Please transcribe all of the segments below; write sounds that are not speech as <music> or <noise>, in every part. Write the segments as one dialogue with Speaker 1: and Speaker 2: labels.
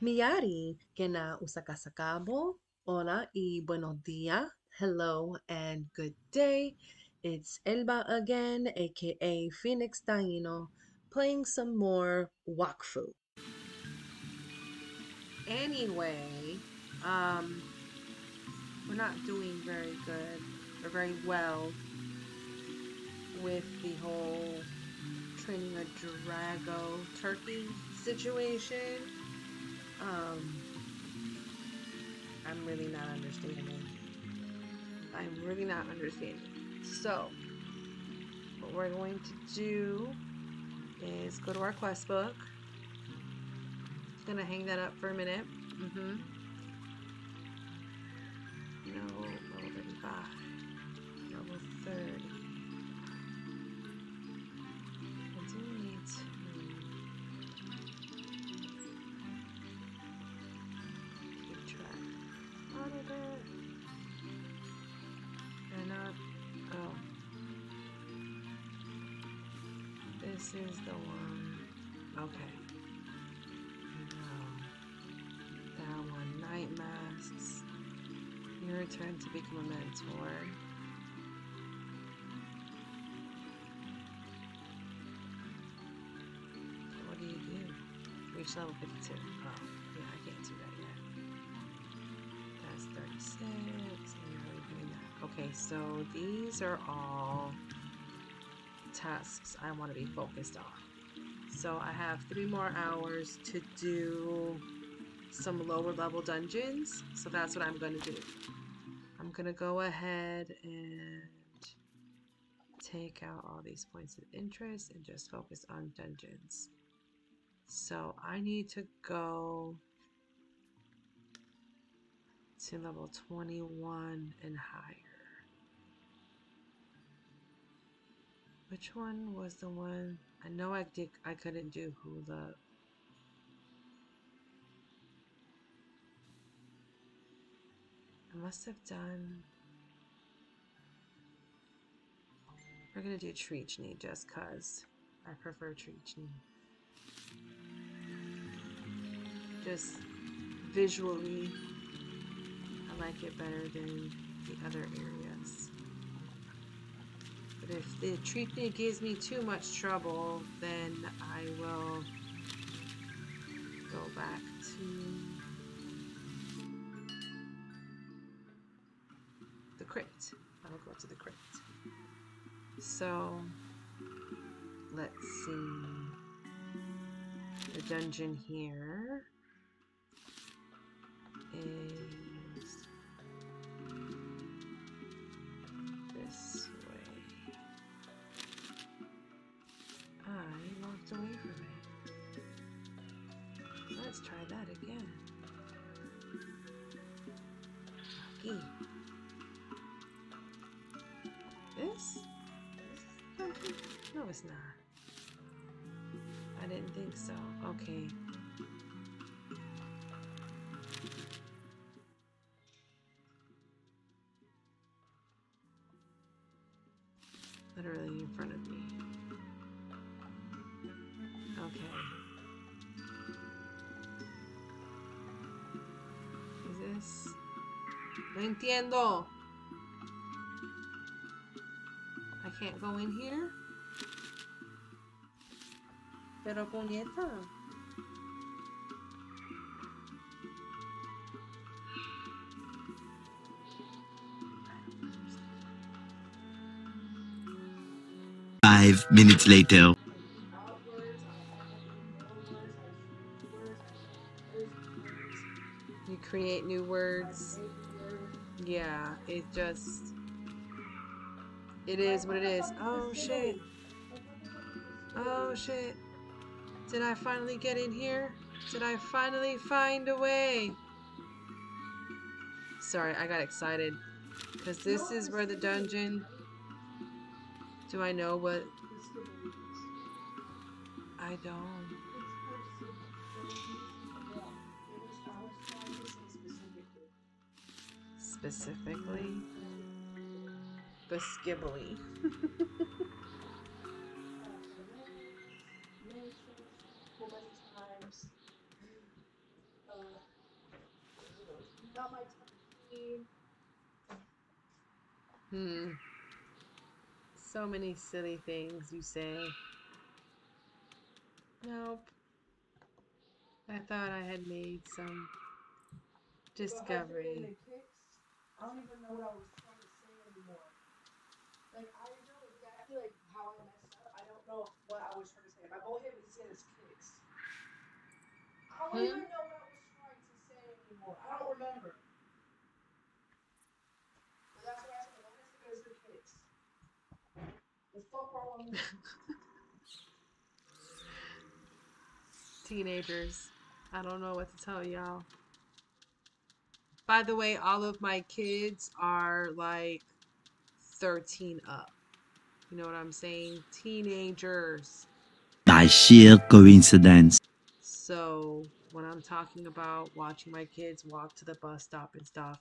Speaker 1: Miyari, kena usakasakabo. Hola y buenos días. Hello and good day. It's Elba again, aka Phoenix Taino, playing some more Wakfu. Anyway, um, we're not doing very good or very well with the whole training a Drago turkey situation. Um, I'm really not understanding. I'm really not understanding. So, what we're going to do is go to our quest book. Just gonna hang that up for a minute. Mm-hmm. Is the one. Okay. No. That one. Night masks. Your turn to become a mentor. What do you do? Reach level 52. Oh, yeah, I can't do that yet. That's 36. and you're already doing that. Okay, so these are all tasks I want to be focused on. So I have three more hours to do some lower level dungeons. So that's what I'm going to do. I'm going to go ahead and take out all these points of interest and just focus on dungeons. So I need to go to level 21 and higher. Which one was the one? I know I did. I couldn't do hula. I must have done. We're gonna do Treechnee just cause I prefer Treechnee. Just visually, I like it better than the other areas. If the treatment gives me too much trouble, then I will go back to the crypt. I will go to the crypt. So, let's see. The dungeon here is Let's try that again. Okay. This? This No, it's not. I didn't think so. Okay. Entiendo. I can't go in here. Pero puñeta.
Speaker 2: Five minutes later.
Speaker 1: It is what it is. Oh shit. Oh shit. Did I finally get in here? Did I finally find a way? Sorry, I got excited. Because this is where the dungeon. Do I know what? I don't. Specifically the skibbly. hmm. So many silly things you say. Nope. I thought I had made some discovery.
Speaker 3: I don't even know what I was exactly like how I messed up. I don't know what I was trying to say. My whole head was saying is kicks. I don't
Speaker 1: Hmm?
Speaker 3: even know what I was trying to say anymore. I don't remember. But that's what I said. Thing is the kicks. The fuck wrong with me? <laughs>
Speaker 1: Teenagers. I don't know what to tell y'all. By the way, all of my kids are like 13 up. You know what I'm saying? Teenagers.
Speaker 2: By sheer coincidence.
Speaker 1: So when I'm talking about watching my kids walk to the bus stop and stuff,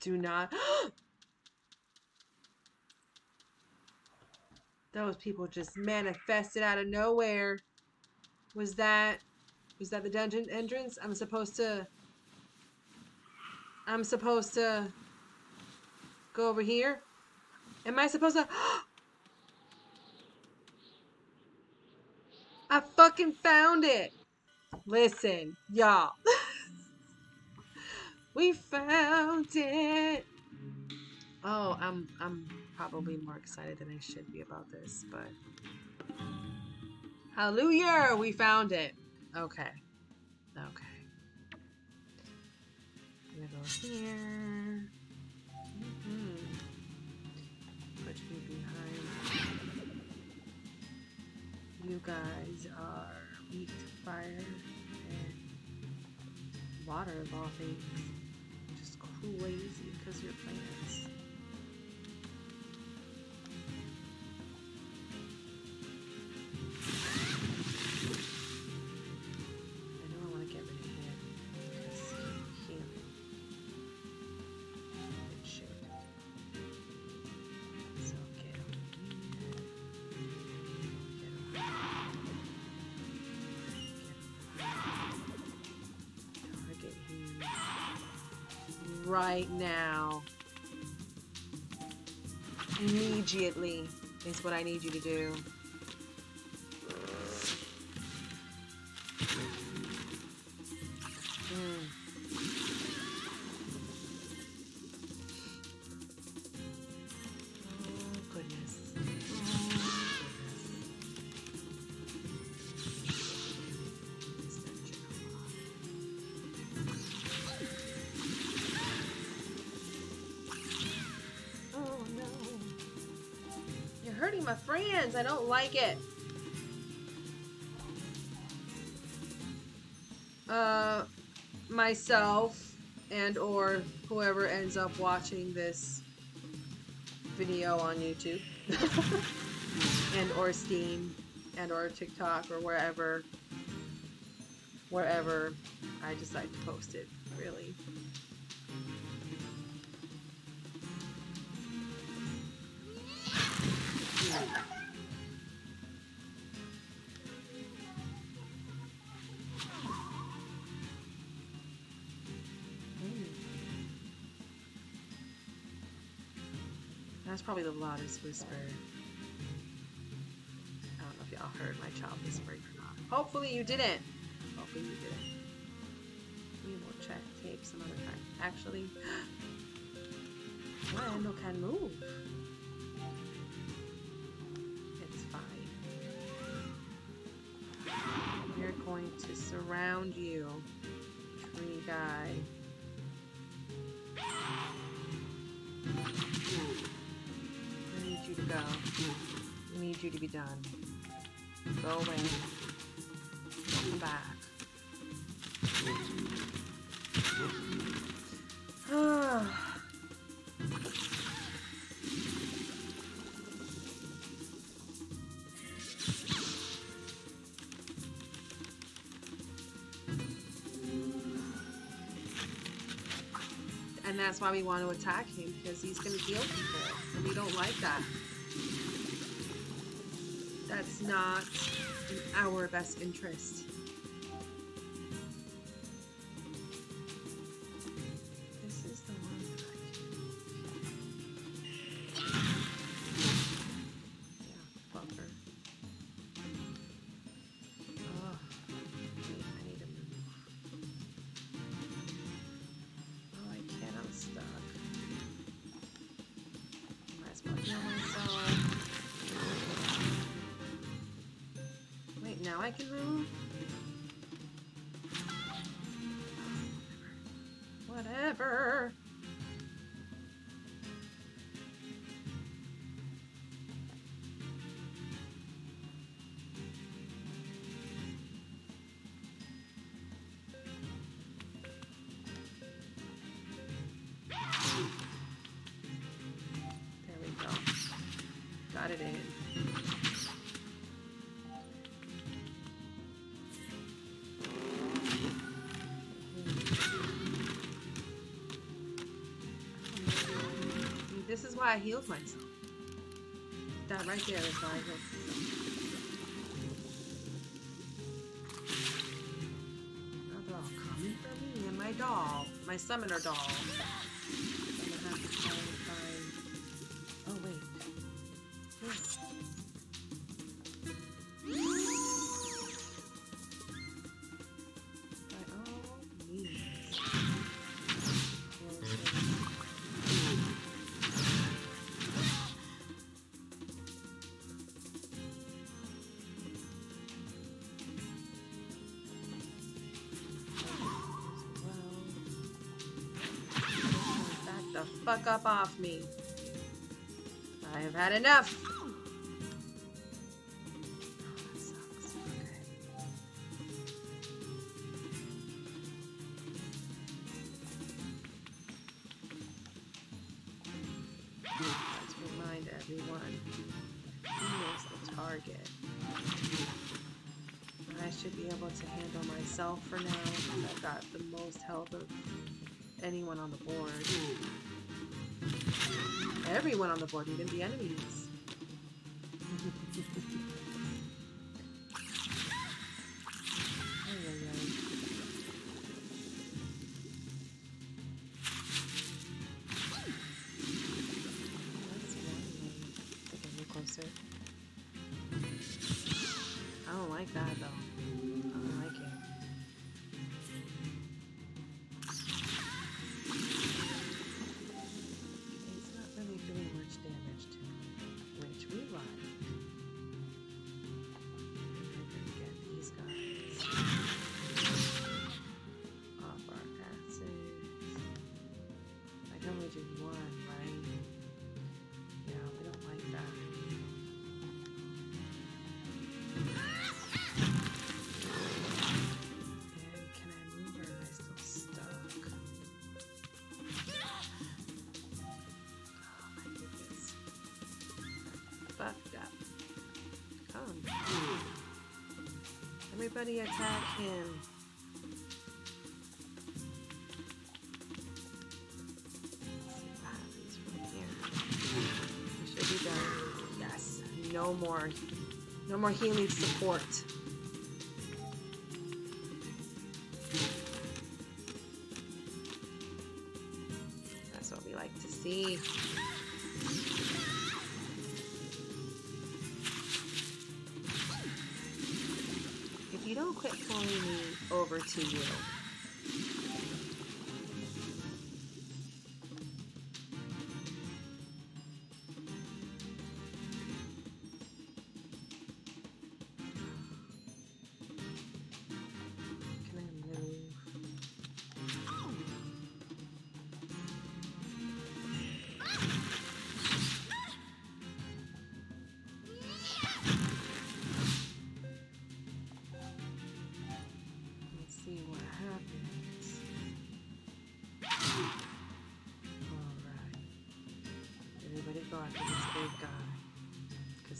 Speaker 1: do not. <gasps> Those people just manifested out of nowhere. Was that was that the dungeon entrance? I'm supposed to I'm supposed to go over here? Am I supposed to <gasps> I fucking found it. Listen, y'all. <laughs> we found it. Oh, I'm I'm probably more excited than I should be about this, but Hallelujah, we found it. Okay. Okay. I'm gonna go here. You guys are weak to fire and water of all things. Just crazy because you're plants. Right now. Immediately is what I need you to do. My friends. I don't like it. Uh, myself and or whoever ends up watching this video on YouTube <laughs> and or Steam and or TikTok or wherever wherever I decide to post it, really. Probably the loudest whisper. I don't know if y'all heard my child whispering or not. Hopefully you didn't. Hopefully you didn't. We will check tape some other time. Actually, <gasps> Randall can move. It's fine. We're going to surround you, tree guy. To go. Need you to be done. Go away. Come back. <sighs> and that's why we want to attack him because he's going to heal people, and we don't like that. That's not in our best interest. why I healed myself. That right there is why I healed myself. Another doll coming for me and my doll. My summoner doll. off me. I have had enough. avoided in the enemy. Everybody attack him. Yes, no more, no more healing support.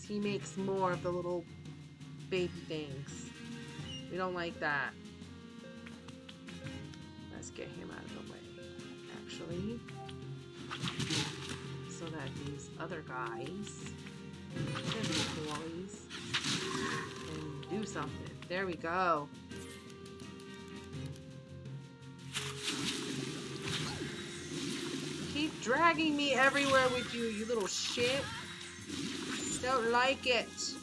Speaker 1: he makes more of the little baby things. We don't like that. Let's get him out of the way, actually. So that these other guys boys and do something. There we go. Keep dragging me everywhere with you, you little shit. Don't like it.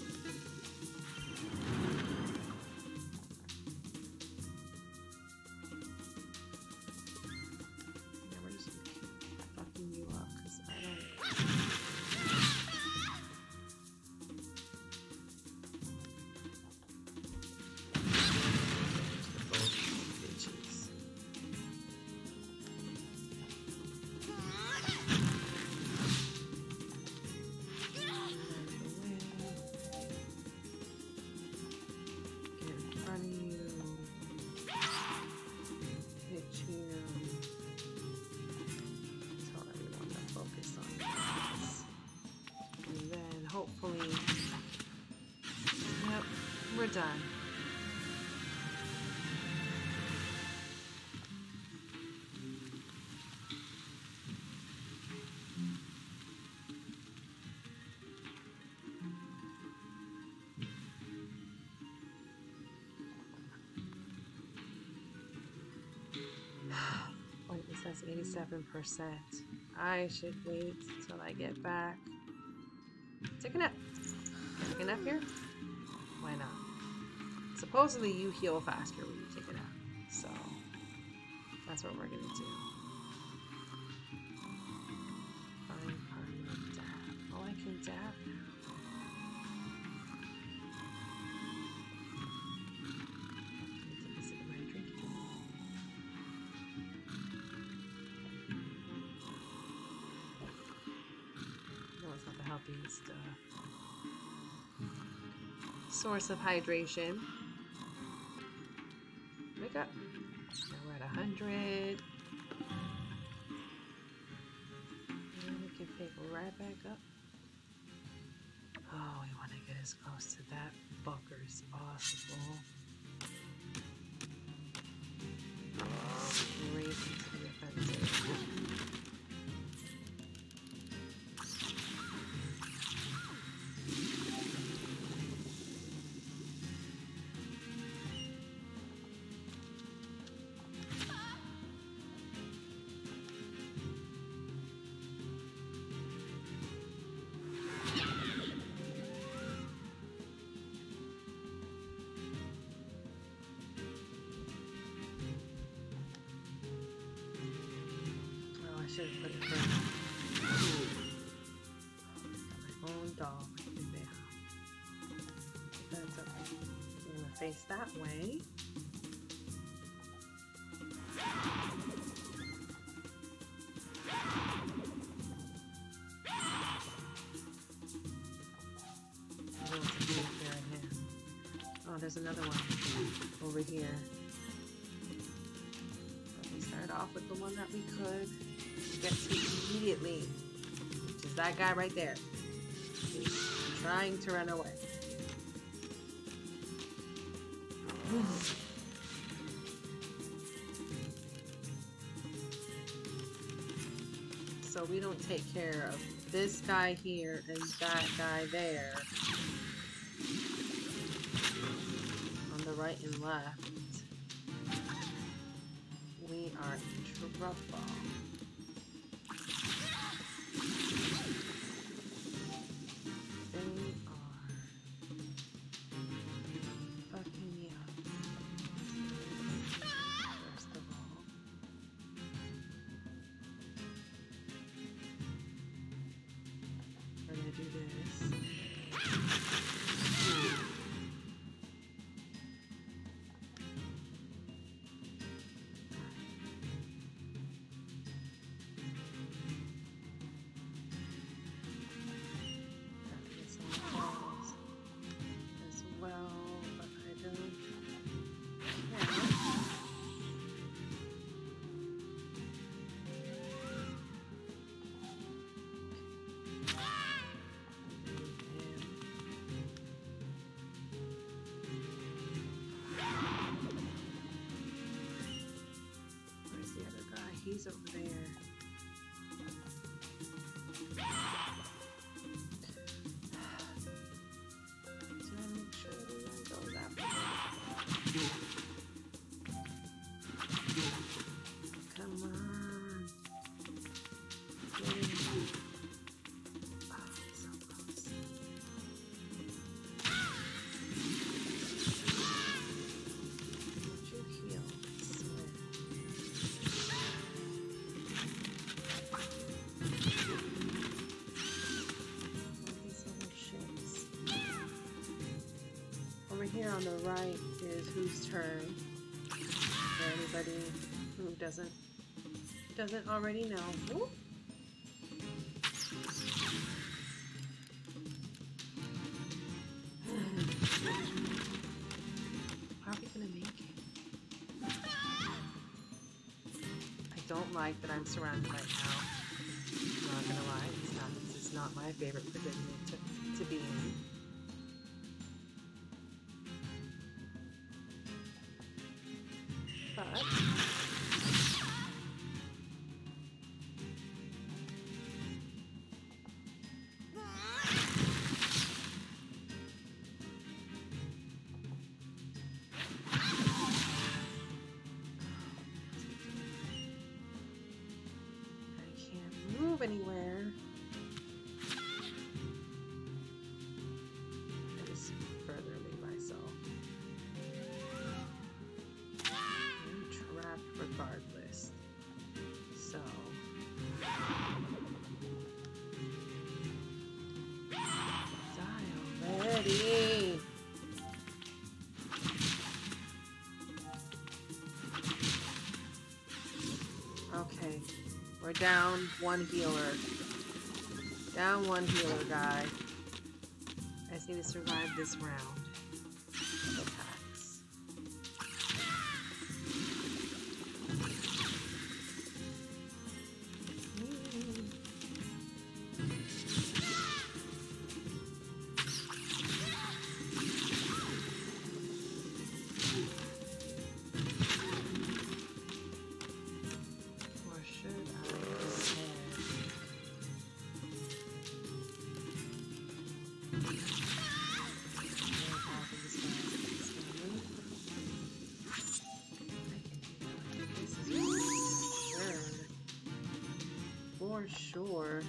Speaker 1: Wait, 87%. I should wait till I get back. Take a nap. Take a nap here? Why not? Supposedly you heal faster when you take a nap. So that's what we're gonna do. Source of hydration. Wake up. Now we're at 100. And we can pick right back up. Oh, we want to get as close to that fucker as possible. Should have put first. My own dog in there. That's okay. I'm gonna face that way. Oh, there's another one over here. We start off with the one that we could to immediately, which is that guy right there. Trying to run away. <sighs> So we don't take care of this guy here and that guy there on the right and left we are in trouble. On the right is whose turn. For anybody who doesn't doesn't already know. Ooh. How are we gonna make it? I don't like that I'm surrounded right now. I'm not gonna lie, it's not, this is not my favorite predicament to, to be in. We're down one healer. Down one healer, guy. I need to survive this round. For sure.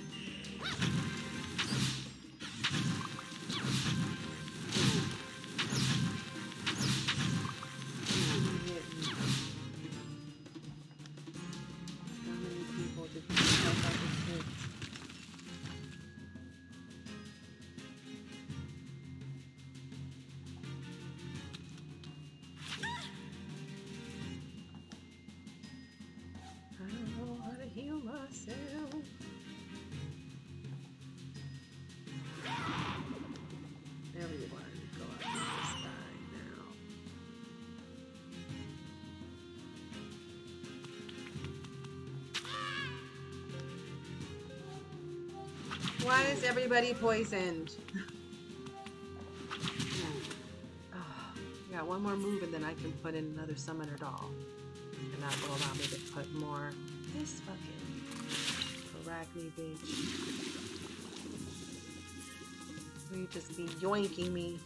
Speaker 1: Why is everybody poisoned? I got one more move and then I can put in another summoner doll. And that will allow me to put more this fucking Arachnee bitch. You just be yoinking me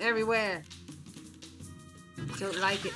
Speaker 1: everywhere. Don't like it.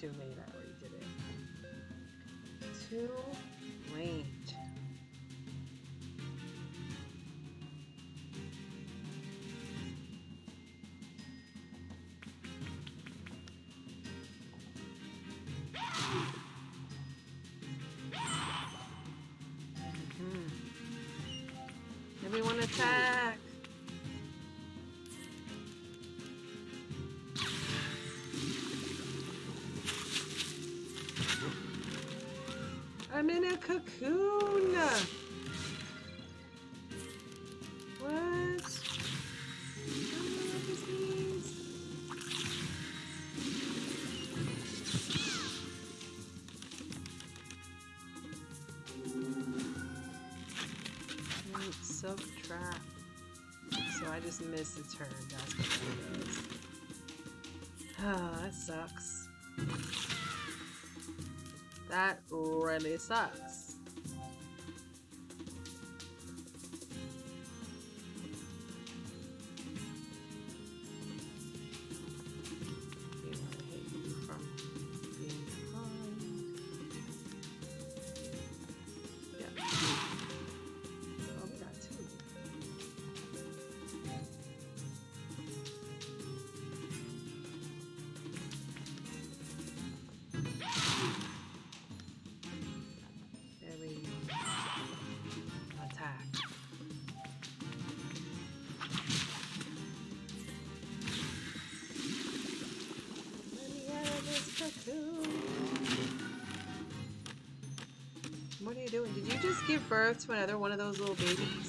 Speaker 1: Too late, I already did it. Too late. Mhm. Everyone attack! A cocoon! What? Silk trap. So I just missed a turn. That's what that is. Ah, that sucks. That really sucks. give birth to another one of those little babies?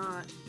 Speaker 1: not.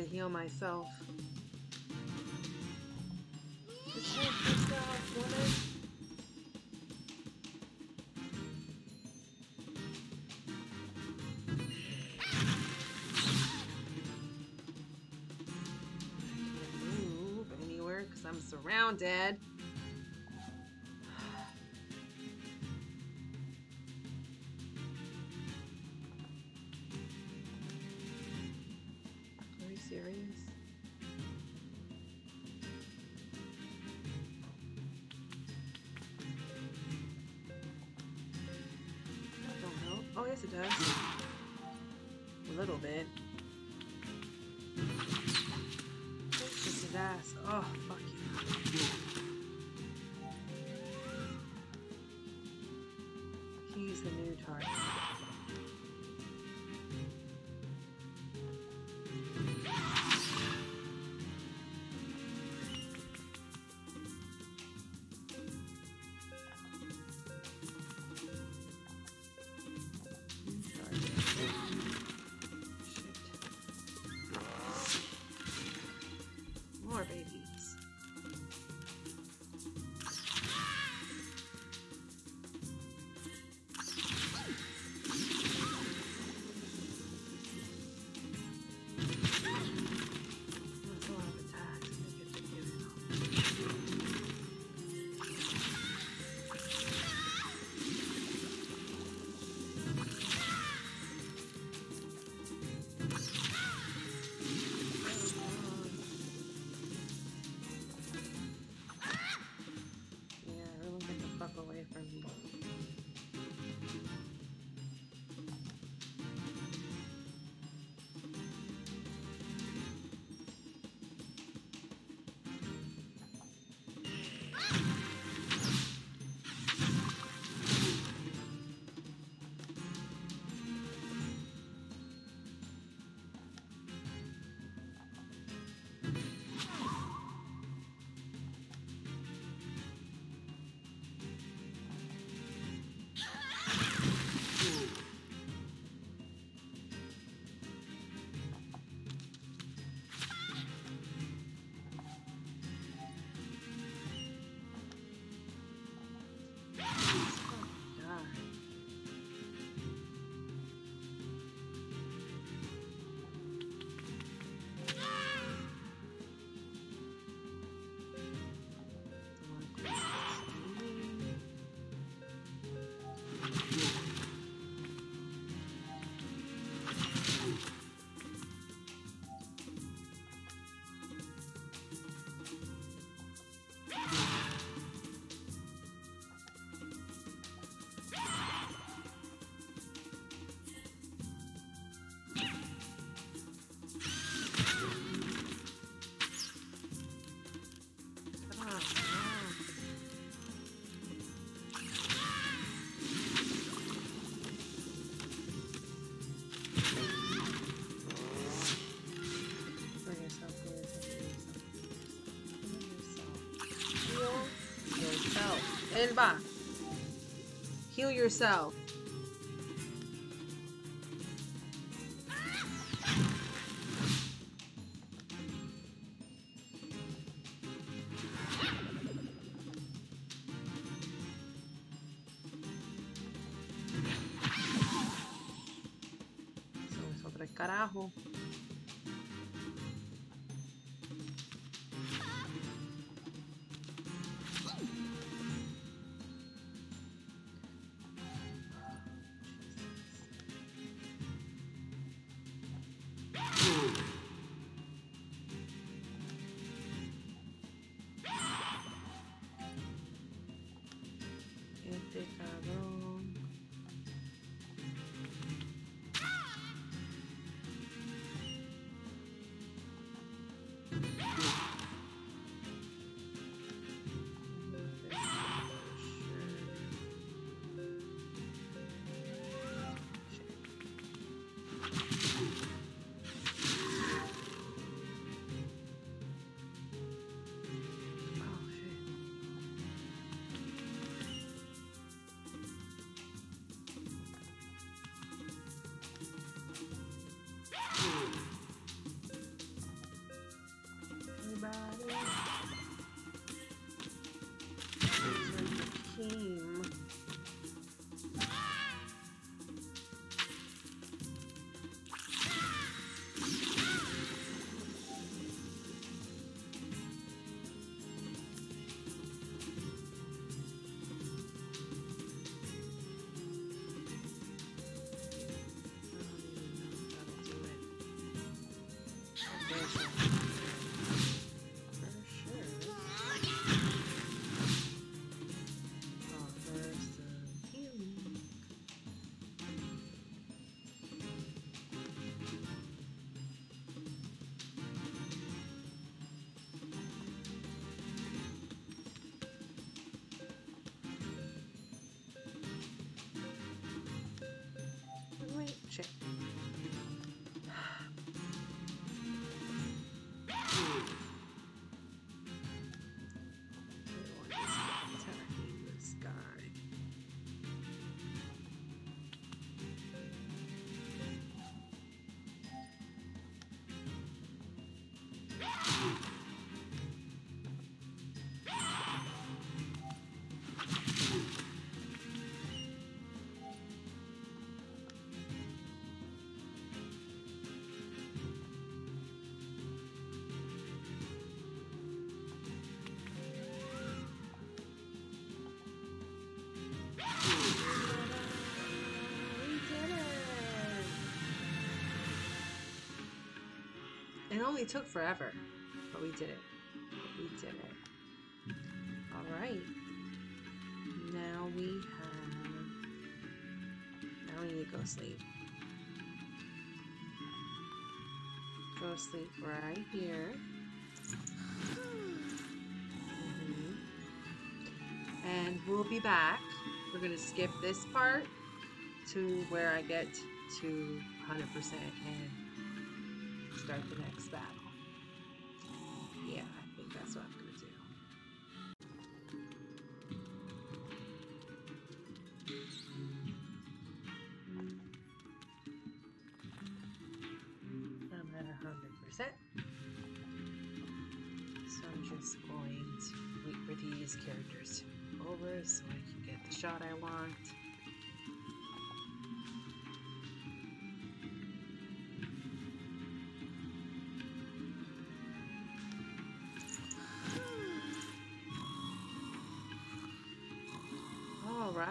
Speaker 1: to heal myself. Move anywhere because I'm surrounded. yes it does. A little bit. This is ass. Oh, fuck you. away from me. Simba. Heal yourself. Wait, only took forever, but we did it. We did it. Alright. Now we have. Now we need to go sleep. Go sleep right here. Mhm. And we'll be back. We're going to skip this part to where I get to 100% and start the next battle.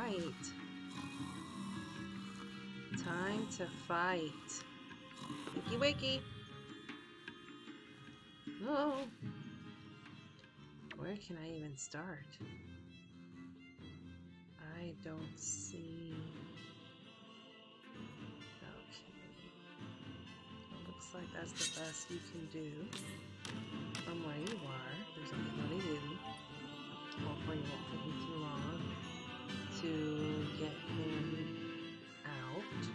Speaker 1: All right. Time to fight. Wakey wakey. Oh. Where can I even start? I don't see. Okay. Looks like that's the best you can do from where you are. There's of you. Hopefully, it won't take me too long to get him out.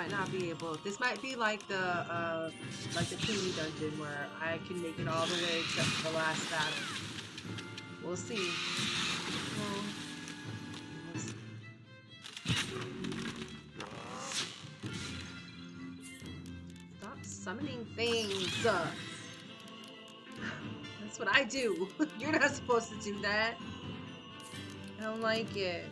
Speaker 1: Might not be able. This might be like the uh, like the Queenie dungeon where I can make it all the way except for the last battle. We'll see. We'll see. Stop summoning things. That's what I do. <laughs> You're not supposed to do that. I don't like it.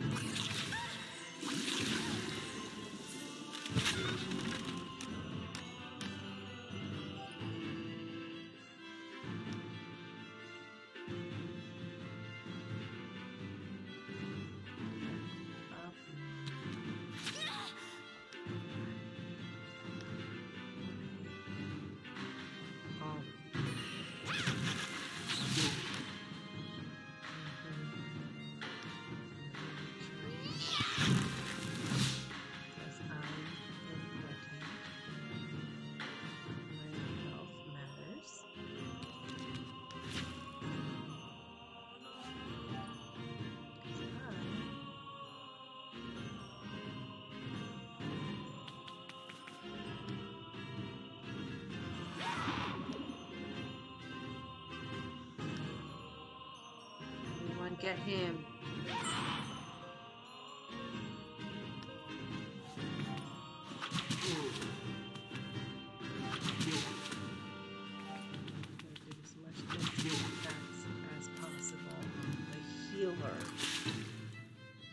Speaker 1: Healer.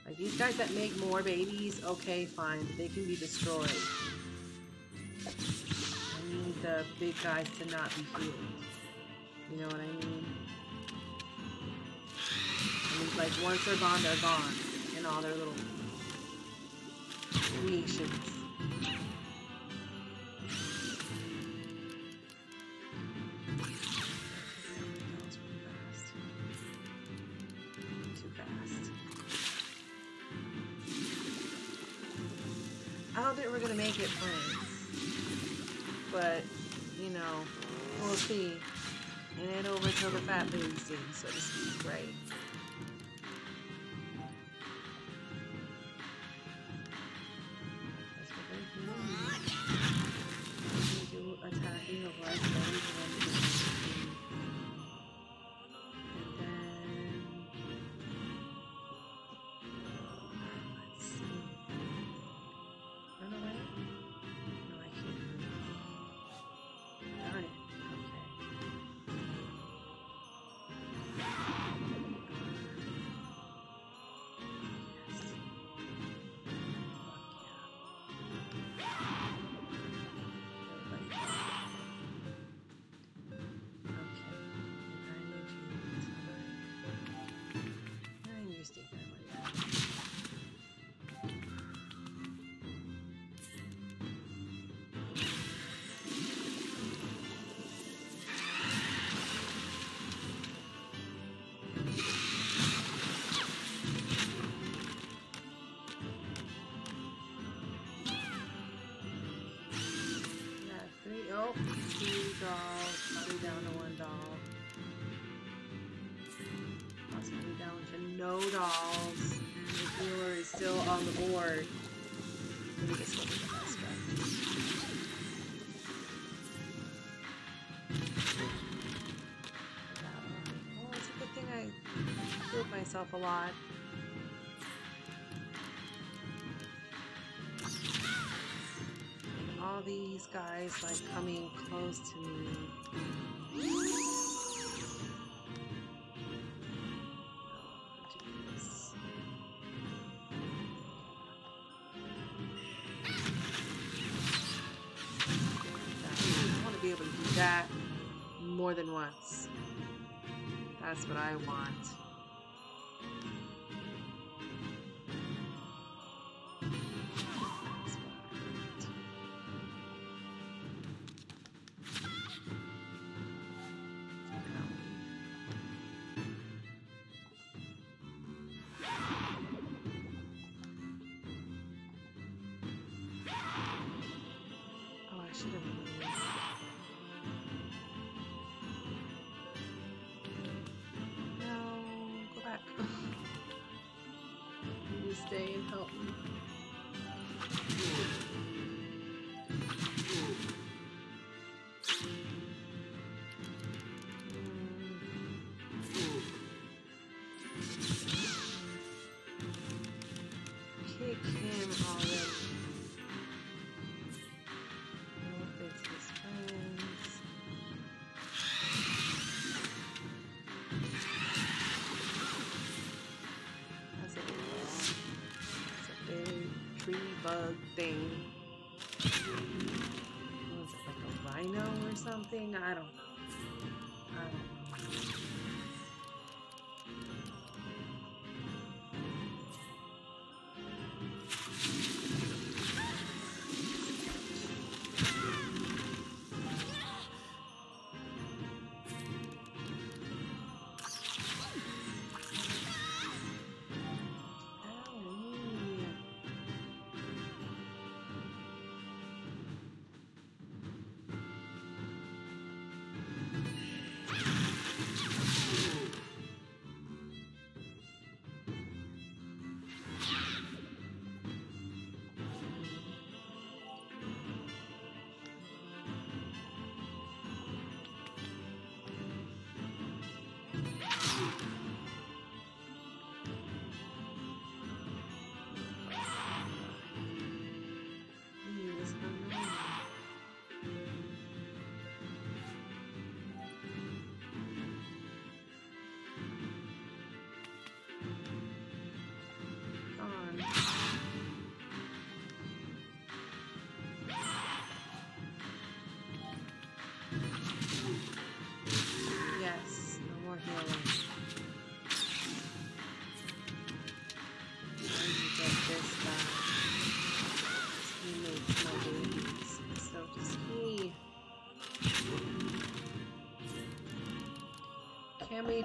Speaker 1: Like these guys that make more babies, okay, fine. They can be destroyed. I need the big guys to not be healed. You know what I mean? Like once they're gone, they're gone. And all their little creations. We're gonna make it, friends. But, you know, we'll see. It ain't over till the fat baby sings, so to speak, right? Myself a lot. all these guys like coming close to me. I want to be able to do that more than once. That's what I want. Thing. Was it like a rhino or something? I don't know.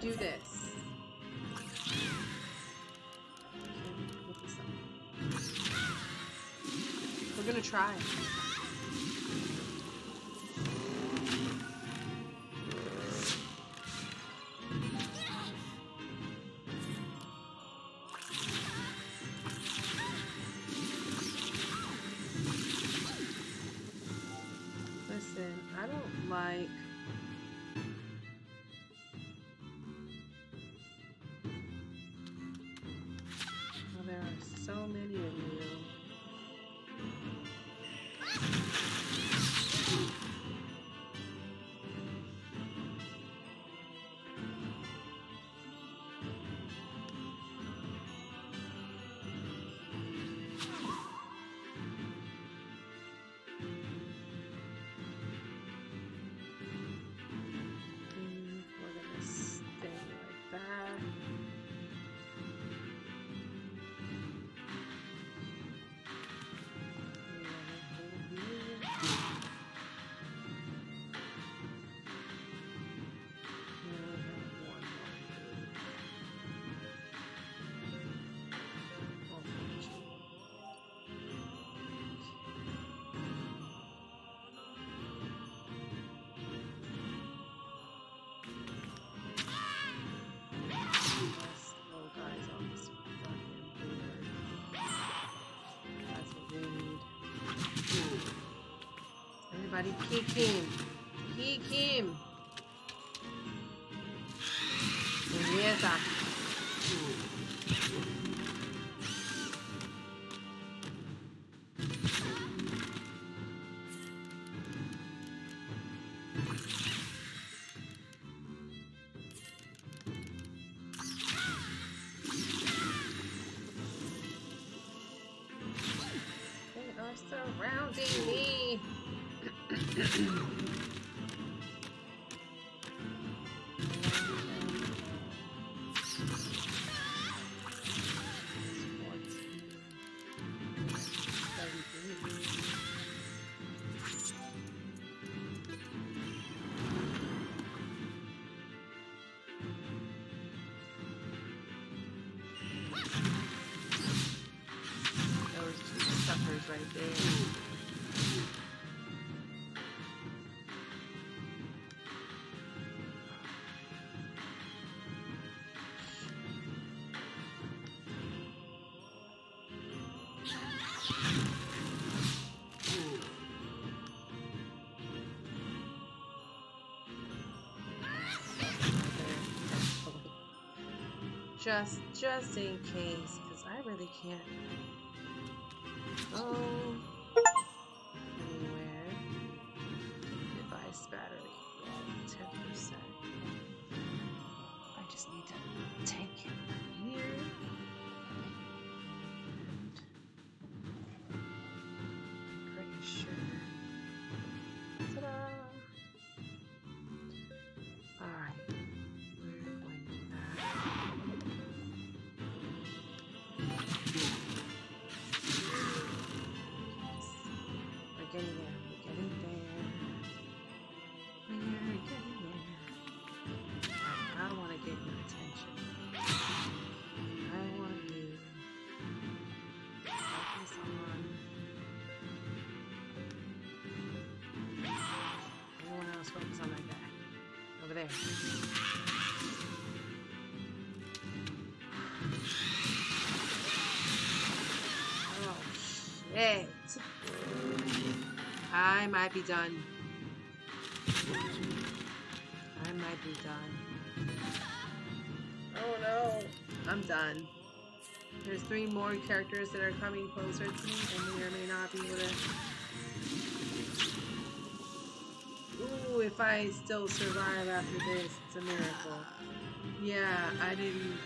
Speaker 1: Do this? We're gonna try. Everybody peek him. Peek him. Beleza. They Just, just in case, because I really can't go anywhere. Device battery, ten percent. I just need to take from here. On. Over there. Oh, shit. I might be done. I might be done. Oh no, I'm done. There's three more characters that are coming closer to me and may or may not be able to... if I still survive after this, it's a miracle. Yeah, I didn't